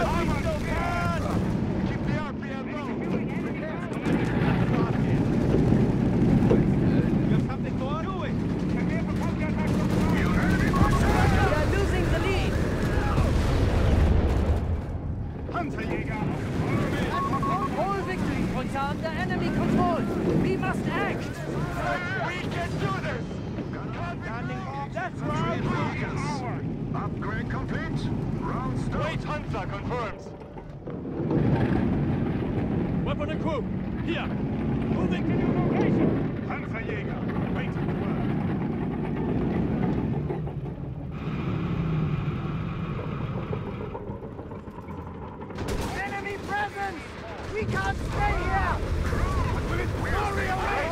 of here while we still can! Keep the RPM low. You have something to do it! We are losing the lead. All victory points are under enemy control. We must act. We can do this! That's right! Upgrade complete. Round Confirms. Weapon and crew! Here! Moving to new location! Panzerjäger, waiting to work. Enemy presence! We can't stay here! Hurry away!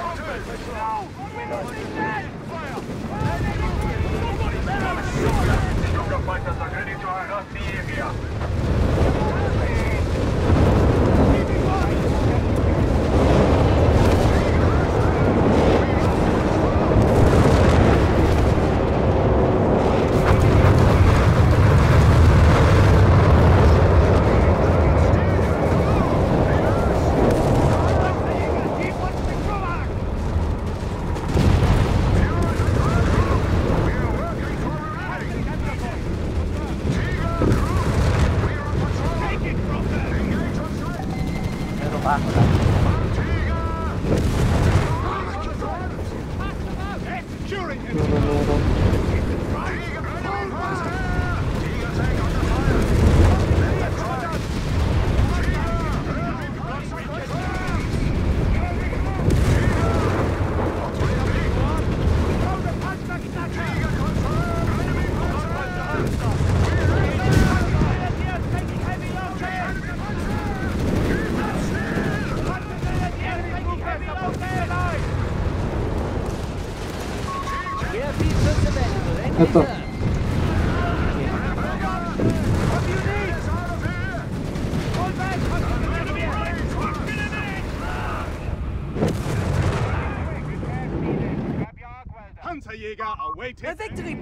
No! We're losing men! Stronger fighters are ready to harass the area.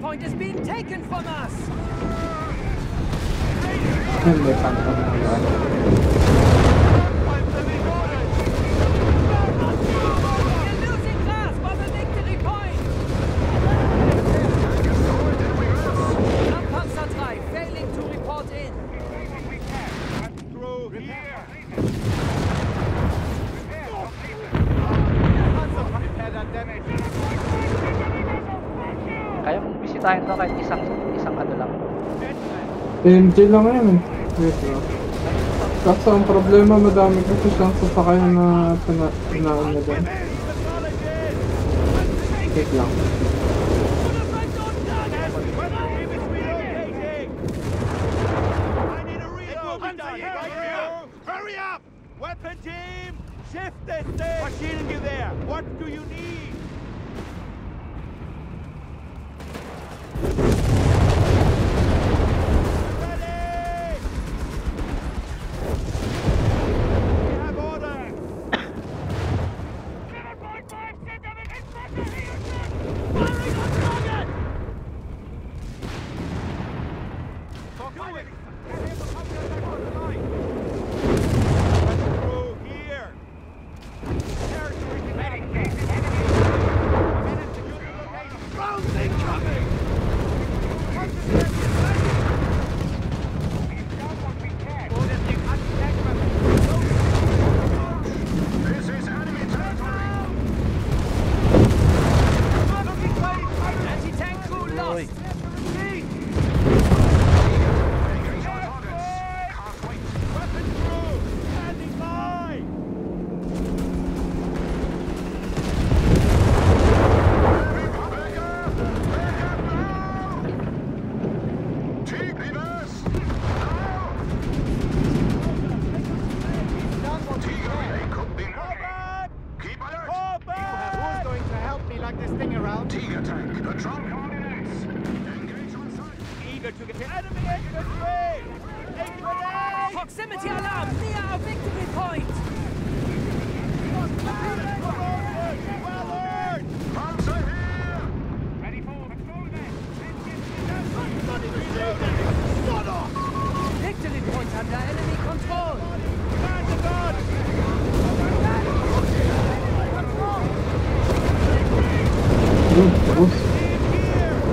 Point is being taken from us. Kahit isang isang ano lang. TNT lang yan eh. Wait lang. Kaso ang problema, madami kasi siyang sasakayan na pina, pinaan na din. Wait lang. I need a reload! Panzerjäger! Hurry up! Weapon team! Shift this thing! Machine you there! What do you need?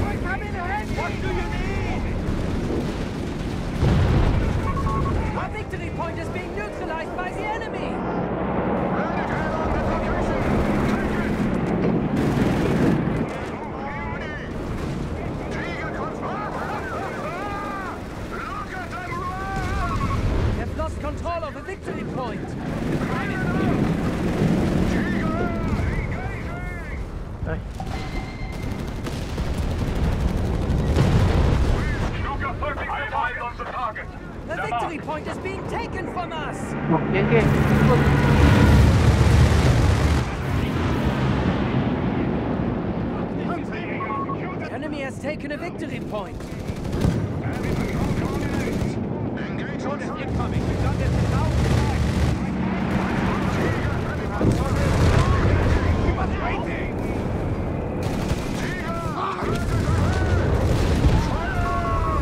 We're coming ahead! What do you need? Our victory point is being neutralized by the enemy! We have lost control of the victory point! Ay, Stuka 35 on the target. The victory point is being taken from us! okay, okay. The enemy has taken a victory point!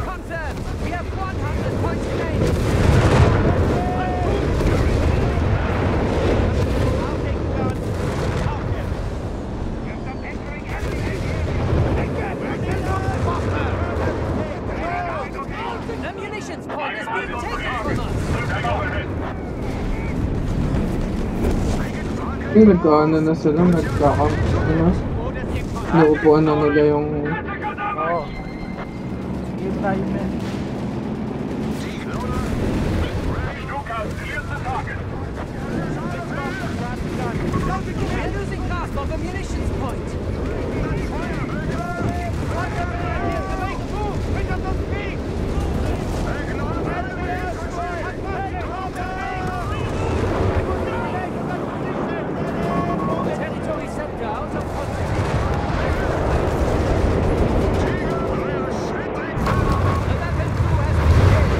Confirmed! We have 100 points remaining! The us! Yung nagkaano na sila, nagkakam, ano, naupuan na nila yung, Oo. Na. Losing the munitions point! Territory sector out of contact! The weapon crew has been killed!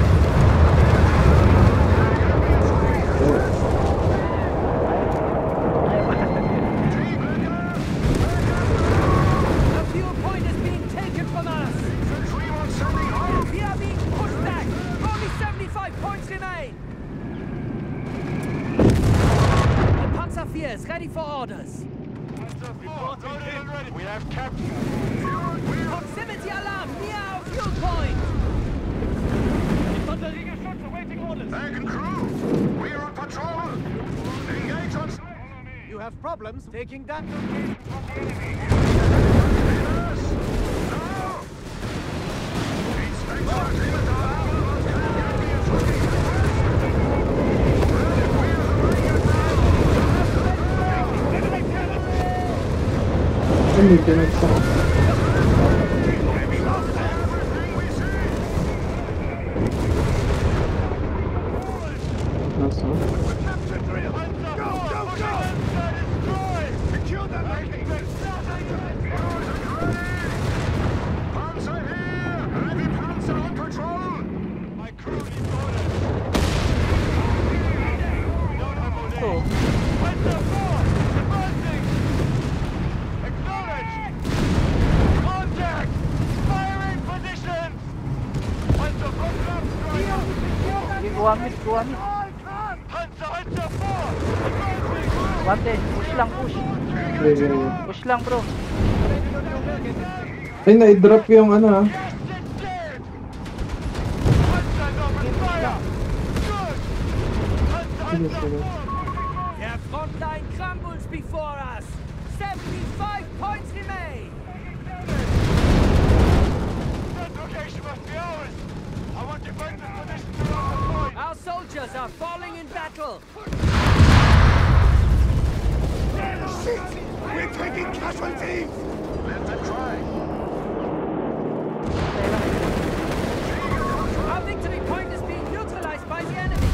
The fuel point is being taken from us! We are being pushed back! Only 75 points remain! The Panzer IV is ready for orders! We have captured. Proximity alarm near our fuel point! Tank and crew, we are on patrol. Engage on. You have problems taking that ano yung pinagsak. Nasa? Panzer here! Heavy Panzer on patrol! My crew Guwamit, guwamit. One ten, push lang, push. Push lang, bro. Ay, na-drop yung ano ha. They have gone nine crumbles before us. 75 points remain. That location must be ours. Our soldiers are falling in battle! We're taking casualties! Let them try. Our victory point is being neutralized by the enemy!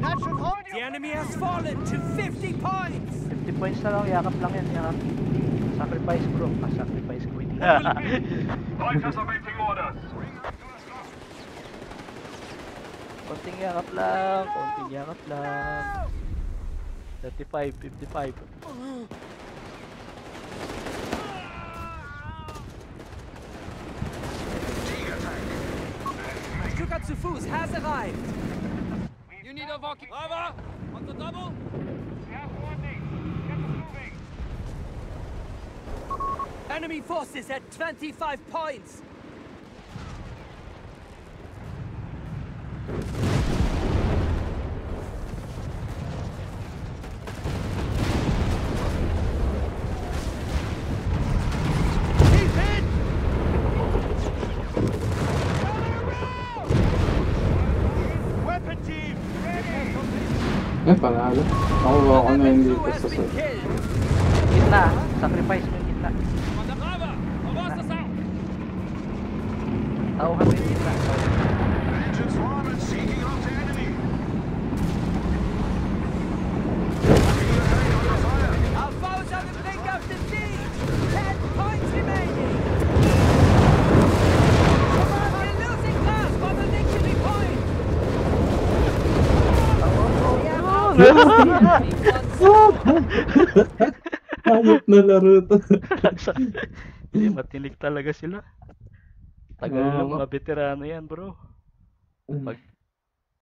That should hold The enemy has fallen to 50 points! 50 points na lang, yakap lang yan, yakap. Sacrifice, bro. Ah, sacrifice queen. Fighters awaiting orders. Konting yakap lang, konting yakap lang. 35, 55. Stuka Fuse has arrived. You need a walkie. Lava! Want the double? We have warning. Get moving. Enemy forces at 25 points. Non fa nada. Ho un ending questa sera. Gitna, sa prepare sa gitna. Tahu kami gitna. Hayop na laro to. Hindi, matinig talaga sila. Tagal Oo. ng mga veterano yan, bro. Pag